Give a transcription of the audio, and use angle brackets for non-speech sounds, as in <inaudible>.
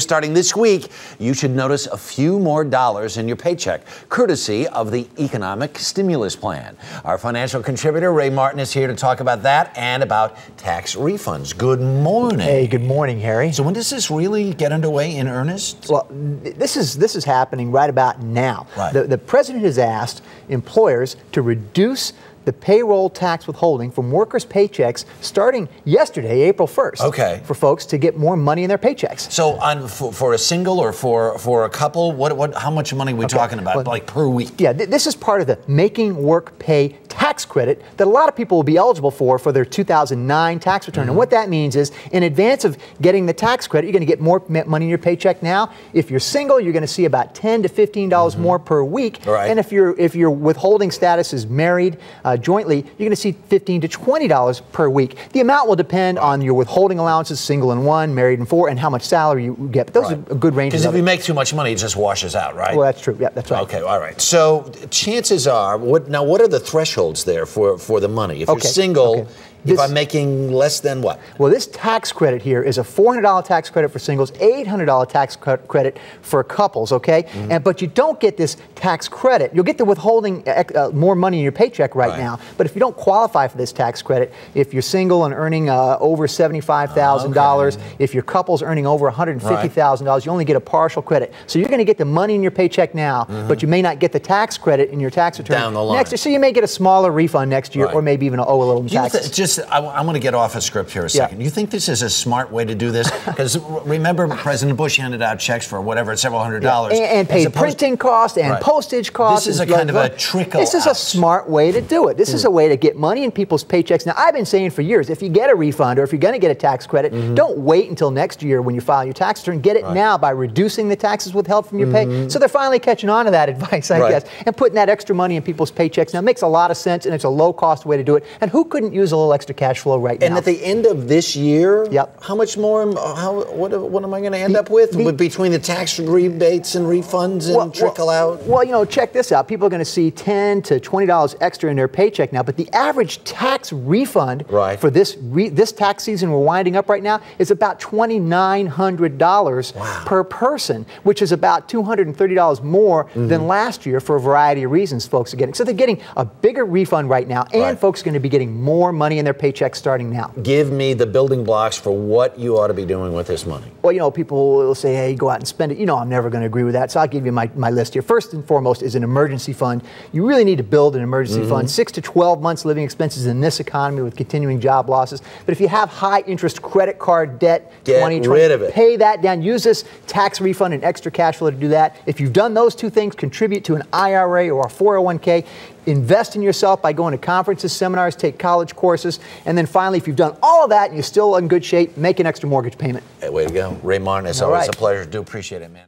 Starting this week, you should notice a few more dollars in your paycheck, courtesy of the economic stimulus plan. Our financial contributor, Ray Martin, is here to talk about that and about tax refunds. Good morning. Hey, good morning, Harry. So when does this really get underway in earnest? Well, this is this is happening right about now. Right. The, the president has asked employers to reduce the payroll tax withholding from workers' paychecks starting yesterday, April 1st. Okay. For folks to get more money in their paychecks. So on for, for a single or for for a couple, what what how much money are we Okay. talking about? Well, like per week? Yeah, th- this is part of the Making Work Pay tax credit that a lot of people will be eligible for for their 2009 tax return. Mm-hmm. And what that means is, in advance of getting the tax credit, you're going to get more money in your paycheck now. If you're single, you're going to see about 10 to 15 dollars more per week. Mm-hmm. Right. And if your if your withholding status is married uh, jointly, you're going to see 15 to 20 dollars per week. The amount will depend on your withholding allowances, single and one, married and four, and how much salary you get. But those Right. are a good ranges. Because if you make too much money, it just washes out, right? well, that's true. Yeah, that's right. Okay, all right. So chances are, what now? What are the thresholds there for for the money? If you're single, okay. If I'm making less than what? Well, this tax credit here is a $400 tax credit for singles, $800 tax cre- credit for couples, okay? Mm-hmm. And but you don't get this tax credit. You'll get the withholding uh, uh, more money in your paycheck right, Right. now. But if you don't qualify for this tax credit, if you're single and earning uh, over $75,000, Okay. if your couple's earning over $150,000, you only get a partial credit. So you're going to get the money in your paycheck now, but you may not get the tax credit in your tax return Mm-hmm. Down the line. next year. So you may get a smaller refund next year, Right. or maybe even owe a little in taxes. Th- just, I, am going to get off a script here a Yeah. second. You think this is a smart way to do this? <laughs> Because remember, President Bush handed out checks for whatever, several hundred dollars, And, and paid opposed- printing costs and Right. postage costs. This is a kind of a trickle This is out. a smart way to do it. This is a way to get money in people's paychecks. Now, I've been saying for years, if you get a refund or if you're going to get a tax credit, don't wait until next year when you file your tax return. Get it Mm-hmm. Right. now by reducing the taxes withheld from your pay. So they're finally catching on to that advice, I Right. guess, and putting that extra money in people's paychecks. Now, it makes a lot of sense, and it's a low-cost way to do it. And who couldn't use a little extra cash flow right And now? And at the end of this year, Yep. how much more? am- How what, what am I going to end The- up with the- between the tax rebates and refunds and Well, trickle well, out? Well, you know, check this out. People are going to see ten to twenty dollars extra in their paycheck now, but the average tax refund Right. for this re- this tax season we're winding up right now is about twenty nine hundred dollars Wow. per person, which is about two hundred and thirty dollars more Mm-hmm. than last year for a variety of reasons. Folks are getting so they're getting a bigger refund right now, and Right. folks are going to be getting more money in their paychecks starting now. Give me the building blocks for what you ought to be doing with this money. Well, you know, people will say, hey, go out and spend it. You know, I'm never going to agree with that. So I'll give you my, my list here. First and foremost is an emergency fund. You really need to build an emergency Mm-hmm. fund. Six to 12 months living expenses in this economy with continuing job losses. But if you have high interest credit card debt, Get 2020, rid of it. pay that down. Use this tax refund and extra cash flow to do that. If you've done those two things, contribute to an IRA or a 401k. Invest in yourself by going to conferences, seminars, take college courses. And then finally, if you've done all of that and you're still in good shape, make an extra mortgage payment. Hey, way to go. Ray Martin, it's All always right. a pleasure. Do appreciate it, man.